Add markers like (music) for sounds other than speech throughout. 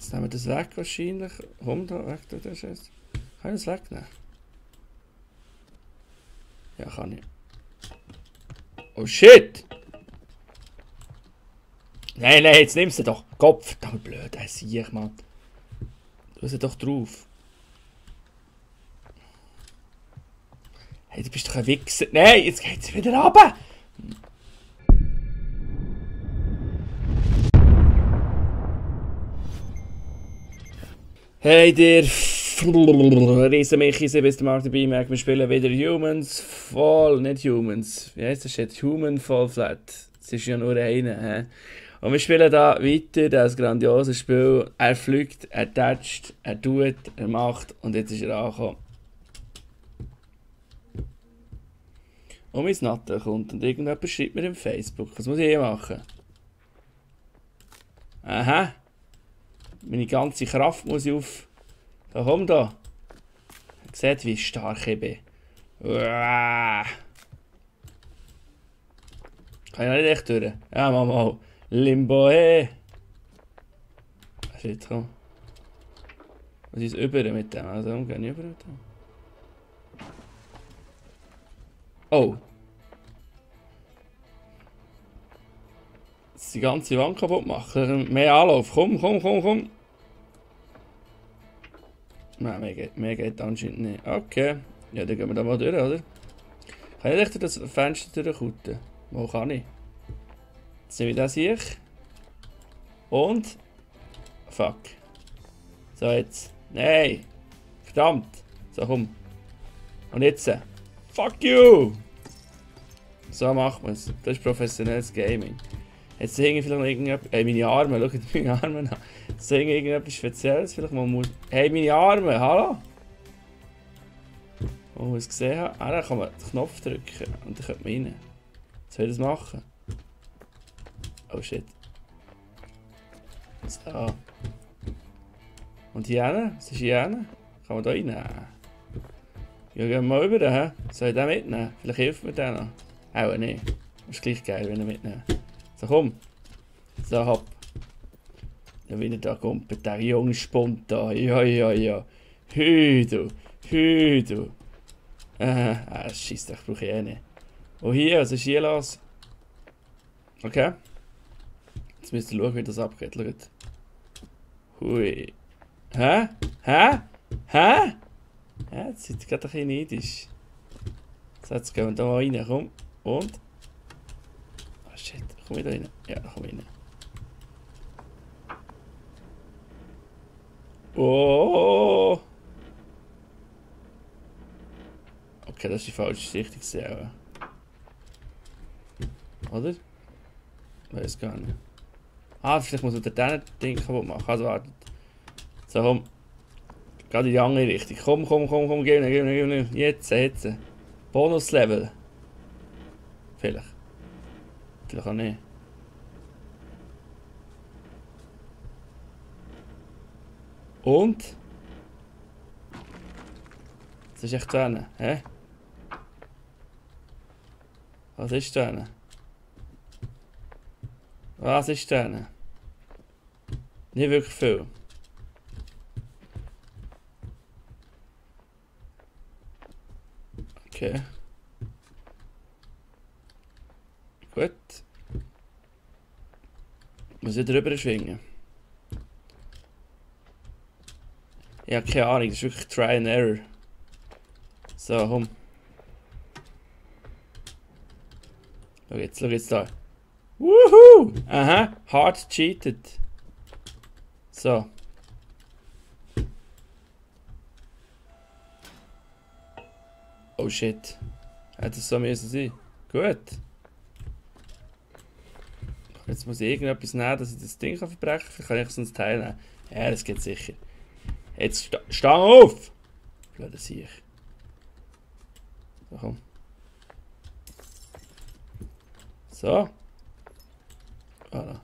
Jetzt nehmen wir das weg wahrscheinlich. Komm da, weg da, das ist Kann ich das wegnehmen? Ja, kann ich. Oh shit! Nein, nein, jetzt nimmst du doch. Kopf, da blöd, sehe ich, Mann. Du hast doch drauf. Hey, du bist doch ein Wichser. Nein, jetzt geht's wieder runter. Hey dir (laughs) Riesenmichi, ich bin der Mark dabei, merkt, wir spielen wieder Humans Fall, nicht Humans, wie heißt das jetzt? Human Fall Flat. Es ist ja nur einer, hä? Und wir spielen da weiter, das grandiose Spiel. Er fliegt, er toucht, er tut, er macht und jetzt ist er angekommen. Und mein Natter kommt und irgendjemand schreibt mir im Facebook. Was muss ich hier machen? Aha. Meine ganze Kraft muss ich auf. Da komm da. Seht, wie stark ich bin. Uah. Kann ich noch nicht echt durch? Ja, mal mal. Limbo, hey. Shit, komm. Was ist über mit dem? Also, umgehen über mit dem. Oh. Jetzt die ganze Wand kaputt machen. Mehr Anlauf. Komm, komm, komm, komm. Nein, mehr geht, mehr geht anscheinend nicht. Okay. Ja, dann gehen wir da mal durch, oder? Kann ich echt das Fenster durchkutten? Wo kann ich? Jetzt nehme ich das hier. Und. Fuck. So, jetzt. Nein. Verdammt. So, komm. Und jetzt. Fuck you! So macht man es. Das ist professionelles Gaming. Jetzt hängen vielleicht noch irgendetwas. Hey, meine Arme, schaut meine Arme an. Jetzt hängen irgendetwas Spezielles. Vielleicht mal muss. Hey, meine Arme, hallo? Wo man es gesehen hat. Ah, da kann man den Knopf drücken und dann kommt man rein. Soll ich das machen? Oh shit. So. Und hier hin? Was ist hier? Kann man da rein? Ja, gehen wir mal über, hä? Soll ich den mitnehmen? Vielleicht hilft mir der noch. Auch nicht. Ist gleich geil, wenn er mitnehmen. So, komm. So, hopp. Dann wieder da kommt der junge Spontan. Ja, ja, ja. Hü, du. Hü, du. Äh, ah, scheiße, ich brauche ich eh nicht. Oh, hier, was ist hier los? Okay. Jetzt müsst ihr schauen, wie das abgeht. Schaut. Hui. Hä? Hä? Hä? Ja, jetzt seid ihr gerade ein bisschen neidisch. So, jetzt gehen wir da rein, komm. Und? Ich da rein? Ja, komm rein. Oh! Okay, das ist die falsche Richtung gesehen. Oder? Weiß gar nicht. Ah, vielleicht muss man den Ding kaputt machen. Also wartet. So, komm. Gerade in die andere Richtung. Komm, komm, komm, komm, gib mir, gib mir, gib mir. Jetzt, jetzt. Bonuslevel. Vielleicht. Nicht. Und? Was ist echt da hä? Was ist da Was ist da Nicht wirklich viel. Okay. Gut. Muss ich drüber schwingen? Ich habe keine Ahnung, das ist wirklich Try and Error. So, komm. Schau jetzt, schau jetzt da. Woohoo! Aha, hard cheated. So. Oh shit. Hätte es so müssen sein. Gut. Jetzt muss ich irgendetwas nehmen, dass ich das Ding kann verbrechen kann. Kann ich sonst Teil nehmen. Ja, das geht sicher. Jetzt sta stang auf! Blöder Sieg. So, komm. So. Voilà.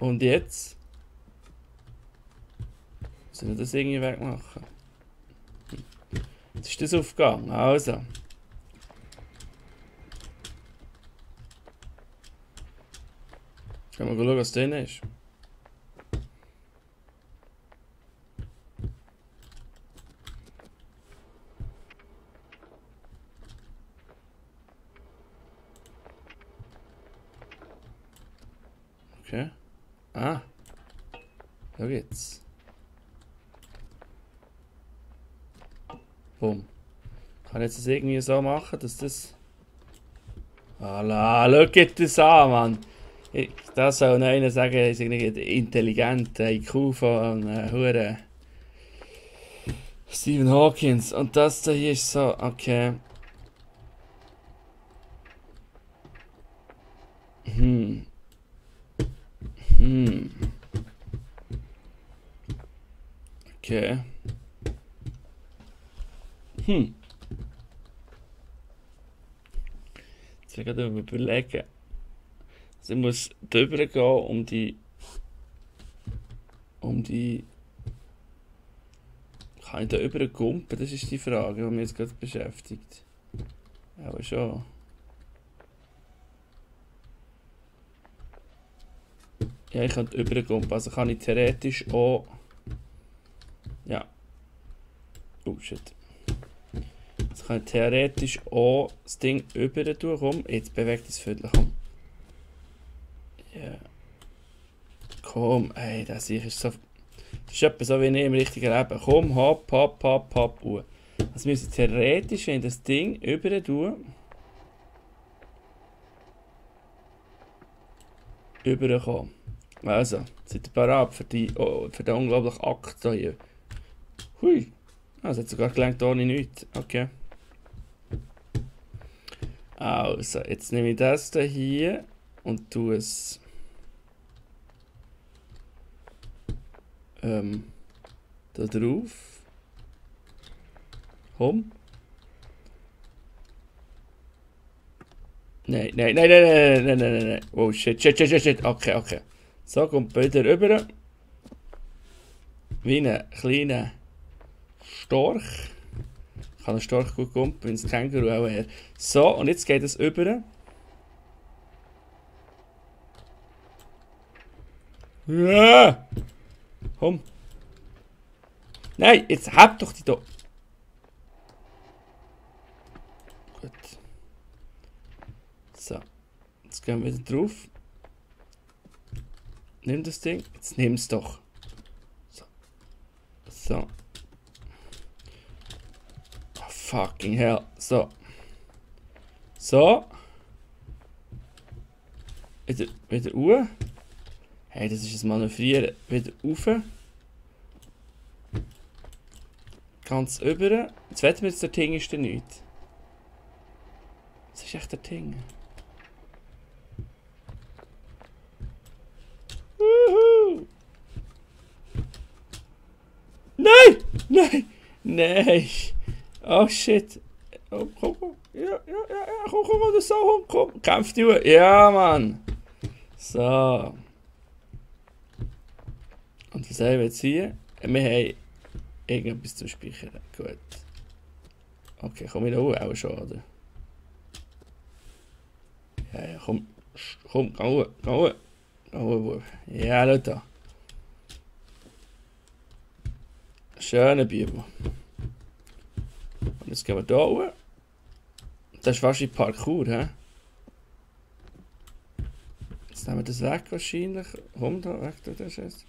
Und jetzt? Sollen wir das irgendwie wegmachen? Jetzt ist das aufgegangen. Also. Kann man was lugga ist. Okay. Ah. Da geht's. Boom. Kann jetzt das irgendwie so machen, dass das... Allah, schau das an, Mann. Das soll noch einer sagen, ist irgendwie intelligent, IQ von äh, Hure. Stephen Hawkins. Und das da hier ist so, okay. Hm. Hm. Okay. Hm. Jetzt gerade überlegen. Ich muss drüber gehen, um die. Um die. Kann ich da über gumpen? Das ist die Frage, die mich jetzt gerade beschäftigt. Aber schon. Ja, ich könnte übergumpen. Also kann ich theoretisch auch. Ja. Oh shit. Jetzt kann ich theoretisch auch das Ding über. Komm, jetzt bewegt es Viertel. Komm. Ja. Komm, ey, das ist so. Das ist etwa so wie ich im richtigen Leben. Komm, hopp, hopp, hopp, hopp, uh. Also müssen theoretisch, wenn das Ding über tun. Überkommen. Also, seid ihr bereit für, die, oh, für den unglaublichen Akt hier? Hui. Ah, es hat sogar gelangt ohne nichts. Okay. Also, jetzt nehme ich das hier und tue es ähm, da drauf. Komm. Nein, nein, nein, nein, nein, nein, nein, nein. Oh shit, shit, shit, shit, shit. Okay, okay. So, kommt wieder rüber. Wie ein kleiner Storch. Ich kann einen Storch gut kumpen, wenn es Känguru auch her. So, und jetzt geht es über. Ja! Komm. Nein, jetzt hab doch die da. Gut. So. Jetzt gehen wir wieder drauf. Nimm das Ding. Jetzt nimm's doch. So. So. Oh, fucking hell. So. So. Wieder, wieder Uhr. Hey, das ist ein Manövrieren. Wieder rauf. Ganz über. Jetzt wetten wir jetzt, der Ting ist der nicht. Das ist echt der Ting. Wuhu! Nein! Nein! Nein! Oh shit! Oh, komm, komm. Ja, ja, ja, komm, komm, komm, das Sau, komm. Kämpf die Uhr. Ja, Mann. So. Und haben wir jetzt hier? Wir haben irgendetwas zum Speichern. Gut. Okay, komm ich da auch schon, oder? Ja, ja, komm. Komm, geh hoch, geh hoch. Geh hoch. Ja, schau da. Schöner Bibel. Und jetzt gehen wir da hoch. Das ist wahrscheinlich Parkour, hä? Jetzt nehmen wir das weg wahrscheinlich. Komm da, weg da, das ist.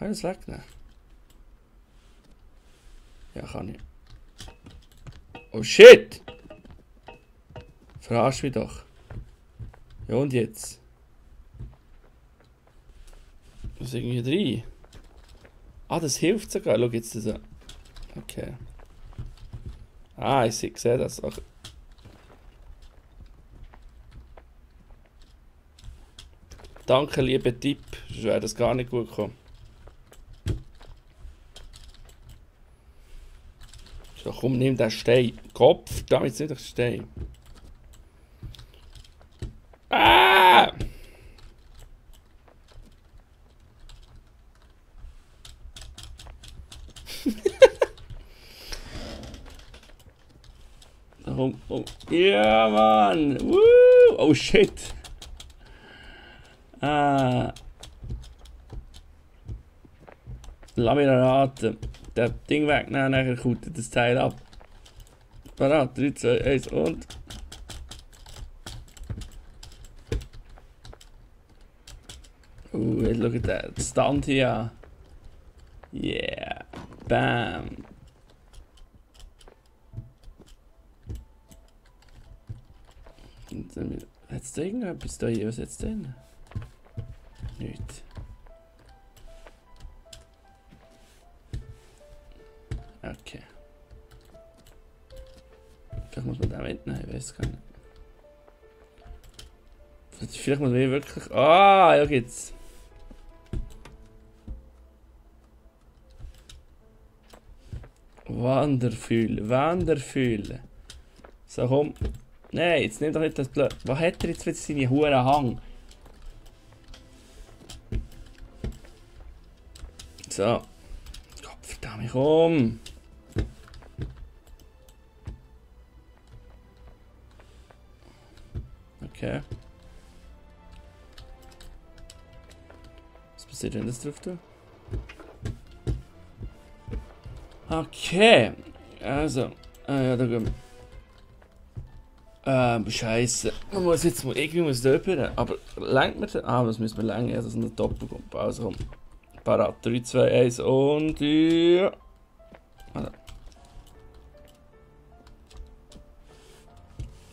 Kann ich das wegnehmen? Ja, kann ich. Oh shit! Verarsch mich doch. Ja und jetzt? Was irgendwie drin? Ah, das hilft sogar. Schau jetzt das an. Okay. Ah, ich sehe das. Auch. Danke, lieber Tipp. Sonst wäre das gar nicht gut gekommen. So, komm, nimm den Stein. Kopf, damit nicht der Stein. Ah! (laughs) oh, oh. Ja, Mann! Woo! Oh shit! Ah. Lass mich raten. Das Ding wegnehmen, nachher kommt das Teil ab. Parat, 3, 2, 1 und. schau den Stand hier an. Yeah. Bam. Hat es da irgendetwas da hier? Was hat es denn? Nicht. Den mitnehmen, ich weiß gar nicht. Vielleicht muss man wirklich... Ah, ja geht's. Wanderfühl, Wanderfühl. So, komm. Nein, jetzt nimm doch nicht das Blöd. Was hat er jetzt für seine Huren Hang? So. Gottverdammt, komm. Okay. Was passiert, wenn das drauf tut? Okay. Also. Ah ja, da wir. Ähm, scheiße. Man muss jetzt mal irgendwie muss döpern. Aber lenkt mir das? Ah, das müssen wir das ist eine Doppelgumpe. Also komm. Parat. 3, 2, 1 und ja.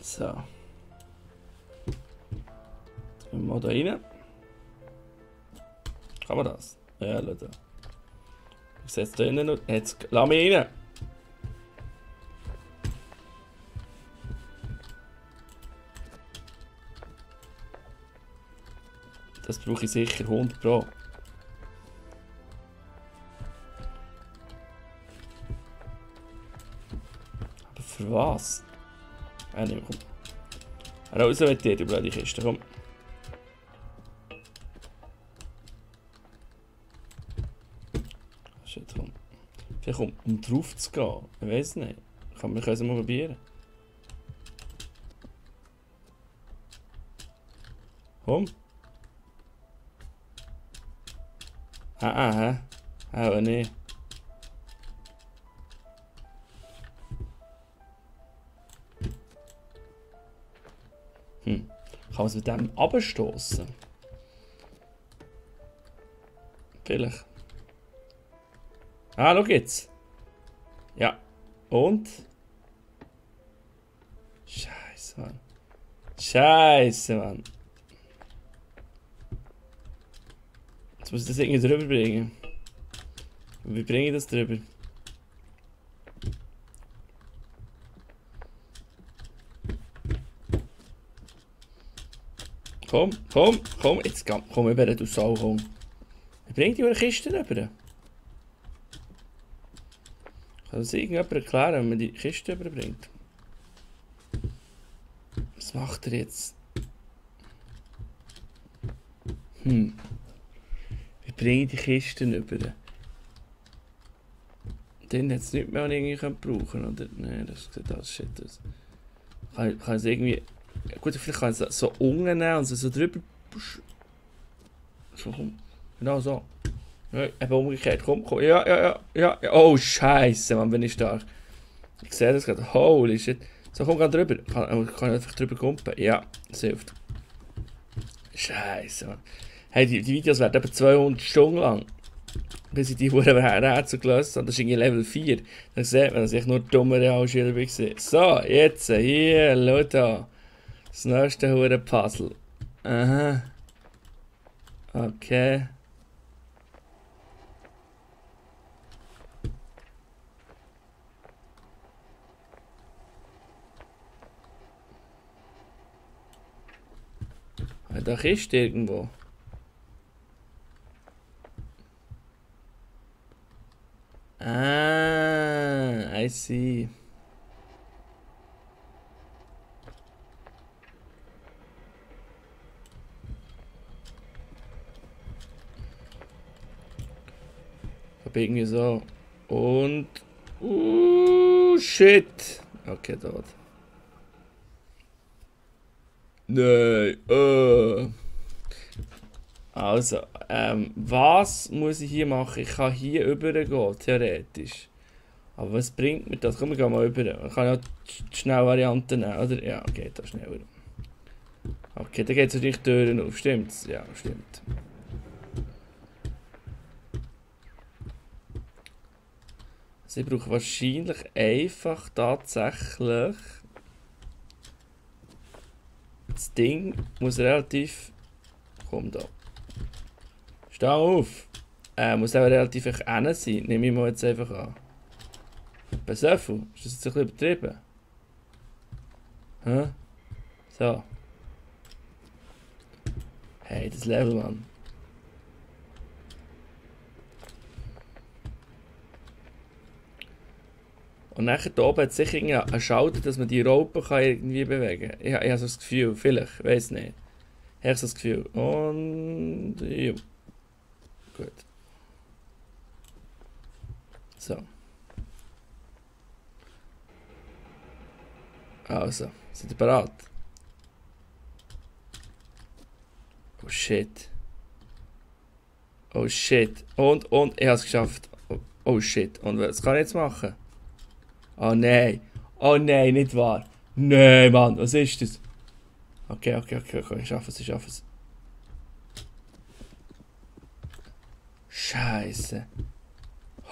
So. Mal da rein. Kann man das? Ja, Leute. Ich setze da innen und jetzt lass mich rein. Das brauche ich sicher 100 Pro. Aber für was? Ah, nee, komm. Raus mit dir, du blöde Kiste, komm. Um, um drauf zu gehen. Ich weiß nicht. Kann, können es mal probieren. Komm. Ah, ah, hä? Aber nee. Hm. Kann man es mit dem abstoßen? Vielleicht. Ah, schau jetzt. Ja. Und? Scheiße, Mann. Scheiße, Mann. Jetzt muss ich das irgendwie drüber bringen. Wie bringe ich das drüber? Komm, komm, komm, jetzt komm, komm über, du Sau, komm. Wie bringt die eure Kiste rüber? Kann das irgendjemand erklären, wenn man die Kiste überbringt? Was macht er jetzt? Hm. Wie bringe ich die Kisten über? Den hat es nicht mehr irgendwie brauchen oder? Nein, das sieht alles shit aus. Kann, kann es irgendwie. Gut, vielleicht kann ich es so unten nehmen und so drüber. So, komm. Genau so. Eben umgekehrt. Komm, komm. Ja, ja, ja, ja. Oh, Scheiße, Mann, bin ich stark. Ich sehe das gerade. Holy shit. So, komm gerade drüber. Kann, kann ich einfach drüber kumpen? Ja, das hilft. Scheiße, Mann. Hey, die, die Videos werden etwa 200 Stunden lang. Bis ich die Huren Rätsel gelöst habe. Das ist irgendwie Level 4. Dann sieht man, dass ich nur dumme Realschüler bin. So, jetzt, hier, schau da. Das nächste Huren Puzzle. Aha. Okay. Da ist irgendwo. Ah, I see. Hab irgendwie so. Und. Uh, shit. Okay, dort. Nein. Äh. Also, ähm, was muss ich hier machen? Ich kann hier übergehen, theoretisch. Aber was bringt mir das? Komm, wir gehen mal über. Ich kann ja die Schnellvariante nehmen, oder? Ja, geht da schneller. Okay, dann geht es natürlich Türen auf, stimmt's? Ja, stimmt. Sie also brauchen wahrscheinlich einfach tatsächlich. Das Ding muss relativ... Komm da. Steh auf! Äh, muss auch relativ eng sein, nehme ich mal jetzt einfach an. Bei so viel? Ist das jetzt ein bisschen übertrieben? Hä? So. Hey, das Level, Mann. Und nachher da oben hat sicher einen Schalter, dass man die Raupen kann irgendwie bewegen kann. Ich, ich habe so das Gefühl, vielleicht, weiß nicht. Ich habe so das Gefühl. Und ja. Gut. So. Also, seid ihr bereit? Oh shit. Oh shit. Und, und, ich habe es geschafft. Oh, oh shit. Und was kann ich jetzt machen? Oh nein. Oh nein, nicht wahr. Nein, Mann, was ist das? Okay, okay, okay, okay. Ich schaffe es, ich schaffe es. Scheiße.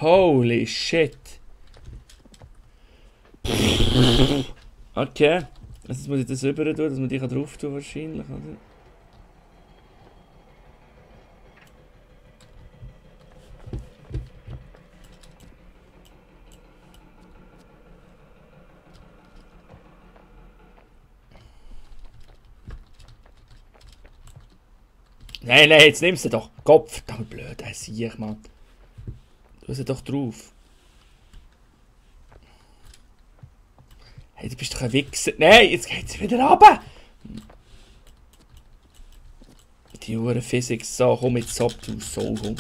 Holy shit. Okay. Jetzt muss ich das rüber tun, dass man die drauf tun wahrscheinlich, oder? Nein, nein, jetzt nimmst du doch. Kopf, da blöd, sehe ich, Mann. Du hast doch drauf. Hey, du bist doch ein Wichser. Nein, jetzt geht's wieder runter. Die Uhr Physik. So, komm jetzt ab, du so komm.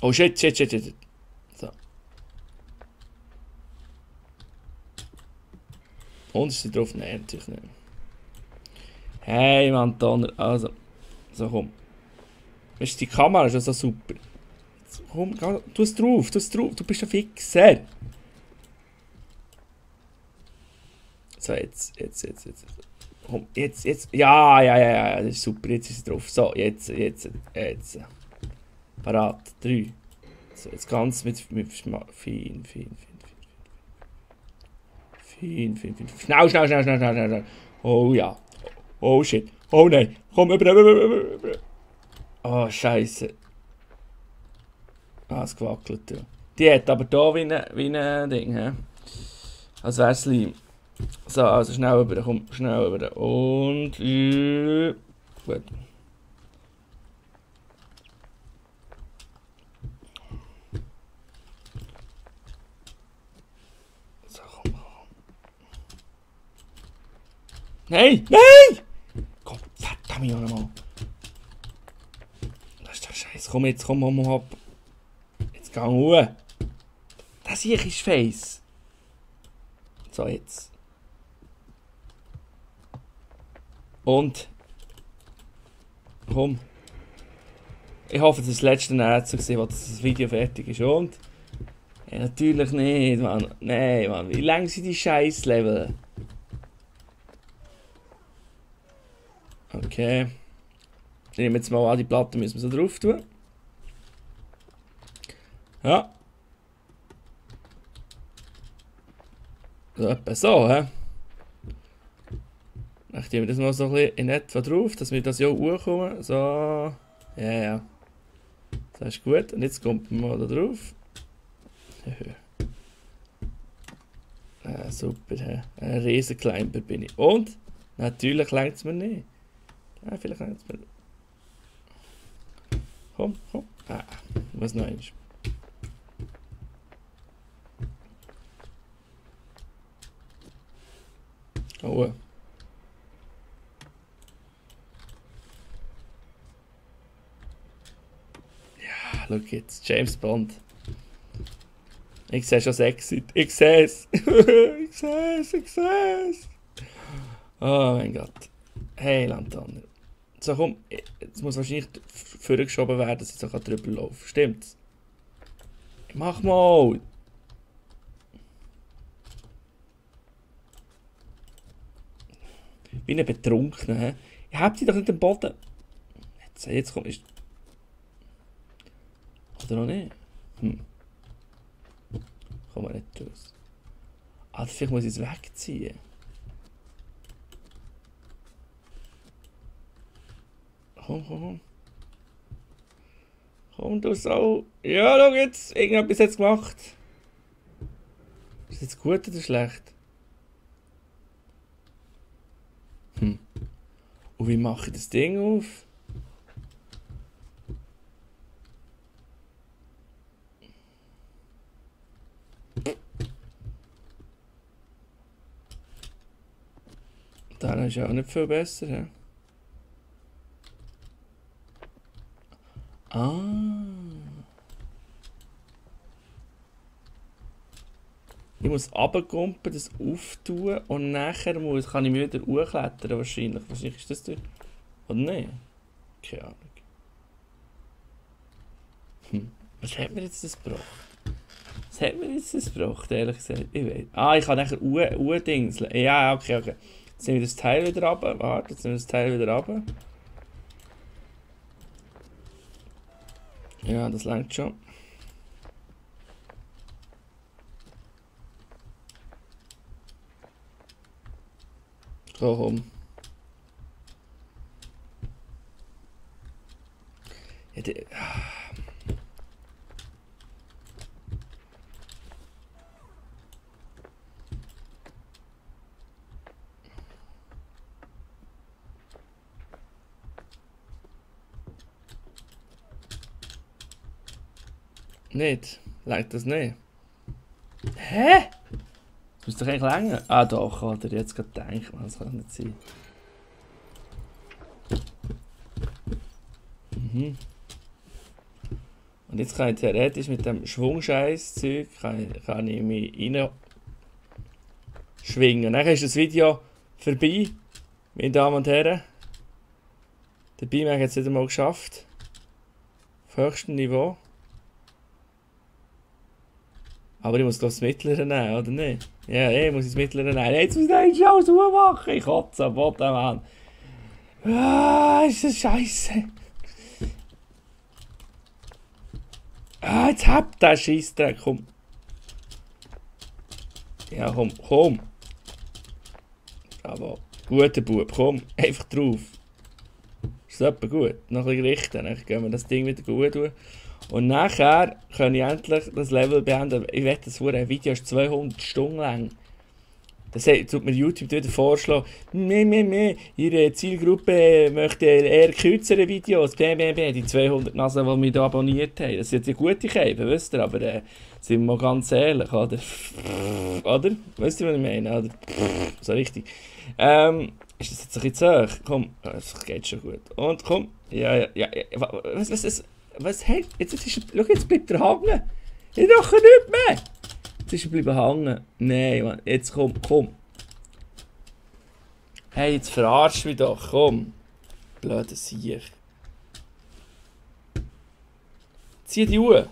Oh shit, shit, shit, shit. So. Und ist sie drauf? Nein, natürlich nicht. Hey, Mann, Donner. Also, so komm. Weißt die Kamera ist ja so super. Jetzt, komm, tu es drauf, tu es drauf. Du bist ein Fixer. So, jetzt, jetzt, jetzt, jetzt. Komm, jetzt, jetzt. Ja, ja, ja, ja, das ist super. Jetzt ist es drauf. So, jetzt, jetzt, jetzt. Parat. Drei. So, jetzt ganz mit, mit fein, fein, fein, fein. Fein, fein, fein. Schnell, schnell, schnell, schnell, schnell, schnell. Oh ja. Oh shit. Oh nein. Komm, über, über, über, über. Oh, scheiße. Ah, es gewackelt, ja. Die hat aber ein, wie ein Ding, hä? Als wäre Slime. So, also schnell über, komm, schnell über. Und. Äh, gut. So, komm, komm. Nein! Nein! Gott, verdammt nochmal. Das ist der Scheiß. Komm jetzt, komm, komm, hopp. Jetzt geh hoch. Das hier ist Face. So, jetzt. Und. Komm. Ich hoffe, das ist das letzte Netz, wo das Video fertig ist. Und. Ja, natürlich nicht, Mann. Nein, Mann. Wie lang sind die Scheiß-Level? Okay. Ich nehme jetzt mal an, die Platte müssen wir so drauf tun. Ja. So, etwa so, hä? Tun wir das noch so ein bisschen in etwa drauf, dass wir das ja hochkommen. So. Ja, ja. Das ist gut. Und jetzt kommt man mal da drauf. ah, (laughs) super, hä? Ein Riesenclimber bin ich. Und? Natürlich längt es mir nicht. Ah, vielleicht es mir. Komm, komm. Ah, was noch eins. Oh. Ja, schau jetzt. James Bond. Ich sehe schon sexy. Ich sehe es. (laughs) ich sehe es, ich sehe es. Oh mein Gott. Hey, Lantaner. So, komm. Jetzt muss wahrscheinlich vorgeschoben werden, dass ich so drüber laufen Stimmt's? Mach mal. Wie ein Betrunkener. Ihr habt sie doch nicht im Boden. Jetzt, jetzt kommt ich. Oder noch nicht? Hm. Kommen wir nicht raus. Also vielleicht muss ich es wegziehen. Komm, komm, komm. Komm, du Sau. Ja, schau jetzt. Irgendetwas es gemacht. Ist das jetzt gut oder schlecht? Hm. Und wie mache ich das Ding auf? Da ist ja auch nicht viel besser. He? Ah. Ich muss runterkumpen, das auftun und nachher muss, kann ich mich wieder hochklettern wahrscheinlich. Wahrscheinlich ist das durch. Oder nein? Keine Ahnung. Hm. Was hat mir jetzt das gebracht? Was hat mir jetzt das gebracht, ehrlich gesagt? Ich weiß. Ah, ich kann nachher U-Dingseln. Ja, okay, okay. Jetzt nehme ich das Teil wieder runter. Warte, jetzt nehme ich das Teil wieder runter. Ja, das langt schon. Warum? Ja, Nicht? Langt das nicht? Hä? Das muss doch eigentlich länger. Ah doch, hat er jetzt gerade gedacht, das kann nicht sein. Mhm. Und jetzt kann ich theoretisch mit dem Schwungscheiß-Zeug kann, kann ich mich rein schwingen. Dann ist das Video vorbei, meine Damen und Herren. Der Beamer hat es wieder mal geschafft. Auf höchstem Niveau. Aber ich muss das Mittlere nehmen, oder nicht? Ja, ich muss das Mittlere nehmen. Jetzt muss ich schon so machen. Ich kotze am Boden, Mann. Ah, ist das scheiße. Ah, jetzt habt ihr Scheissdreck, komm. Ja, komm, komm. Aber guter Bub, komm, einfach drauf. Ist das gut? Noch ein bisschen richten, dann gehen wir das Ding wieder gut tun. Und nachher kann ich endlich das Level beenden. Ich wette, das Video ist 200 Stunden lang. Das tut mir YouTube wieder vorschlagen. Meh, meh, meh. Ihre Zielgruppe möchte eher kürzere Videos. BBB, die 200 Nasen, die mich hier abonniert haben. Das sind die gute Käfer, wisst ihr? Aber äh, sind wir mal ganz ehrlich, oder? oder? Wisst ihr, was ich meine? Oder? So richtig. Ähm, ist das jetzt ein bisschen zu hoch? Komm, das geht schon gut. Und komm. Ja, ja, ja. Was, was, was? Was hey, jetzt, jetzt ist schau, jetzt bleibt er hängen. Ich mache nichts mehr. Jetzt ist er bleiben hängen. Nein, Mann, jetzt komm, komm. Hey, jetzt verarsch mich doch, komm. Blöder Sieg. Zieh die Uhr.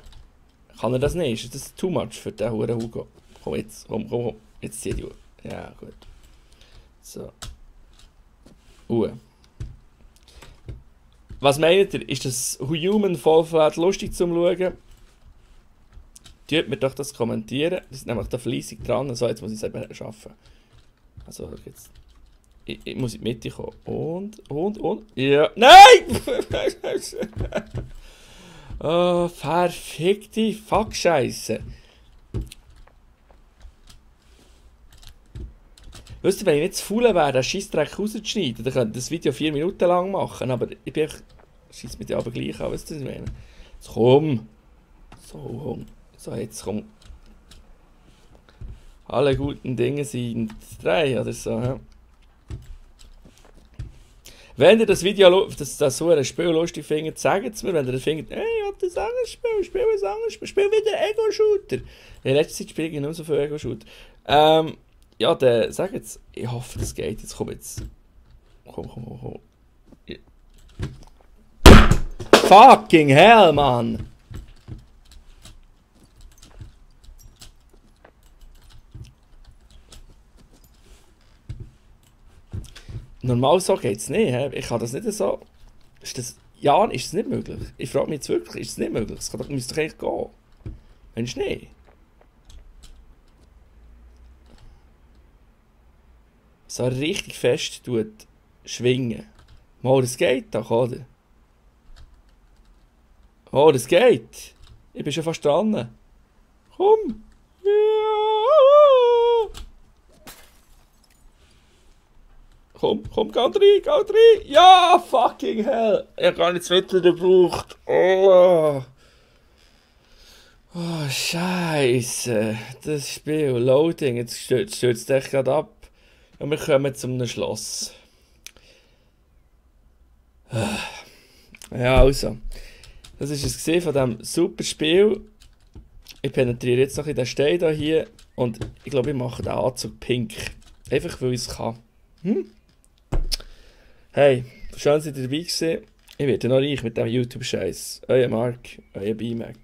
Kann er das nicht? Ist das too much für den Huren Hugo? Komm jetzt, komm, komm, komm. Jetzt zieh die Uhr. Ja, gut. So. Uhr. Was meint ihr? Ist das Human Vollfahrt lustig zum Schauen? Tut mir doch das kommentieren. Wir sind nämlich da fleissig dran. So, jetzt muss ich es eben schaffen. Also, jetzt. Ich, ich, muss in die Mitte kommen. Und, und, und. Ja. Nein! oh, (laughs) verfickte Fuck-Scheiße. Weißt du, wenn ich nicht zu faul wäre, den Scheissdreck rauszuschneiden, dann könnte das Video vier Minuten lang machen, aber ich bin echt... Scheiss mit dir aber gleich an, weißt du, was ich meine? Jetzt komm! So, komm. So, jetzt komm. Alle guten Dinge sind drei oder so, ja. Wenn ihr das Video, das, das so ein Spiel lustig findet, sagt es mir. Wenn ihr das findet, hey, ich hab das anderes Spiel, spiel ein anderes Spiel, spiel wieder Ego-Shooter. In letzter Zeit spiele ich nur so viel Ego-Shooter. Ähm, ja, dann sag jetzt, ich hoffe, das geht. Jetzt komm jetzt. Komm, komm, komm, komm. Ja. Fucking hell, Mann! Normal so geht es nicht. He? Ich kann das nicht so. Ist das, ja, ist das nicht möglich? Ich frage mich jetzt wirklich, ist das nicht möglich? Es müsste doch eigentlich gehen. Mensch, nee. So richtig fest tut schwingen. Mal, das geht doch, oder? Oh, das geht. Ich bin schon fast dran. Komm. Komm, komm, geh rein, geh rein. Ja, fucking hell. Ich habe gar nicht das Mittel gebraucht. Oh. Oh, Scheiße. Das Spiel, Loading, jetzt stürzt es echt gerade ab. Und wir kommen zum Schloss. Ja, also. Das ist es von diesem super Spiel. Ich penetriere jetzt noch in den Stein hier und ich glaube, ich mache den Anzug pink. Einfach weil ich es kann. Hm? Hey, schön, dass ihr dabei gewesen. Ich werde noch reich mit diesem YouTube-Scheiß. Euer Mark, euer B-Mac.